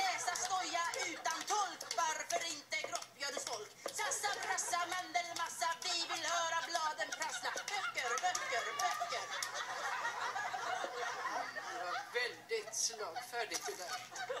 läsa skoja utan tolk. Varför inte grottbjörnens folk? Sassa, brassa, mandelmassa, vi vill höra bladen prassla. Böcker, böcker, böcker. Ja, väldigt slagfärdigt det där.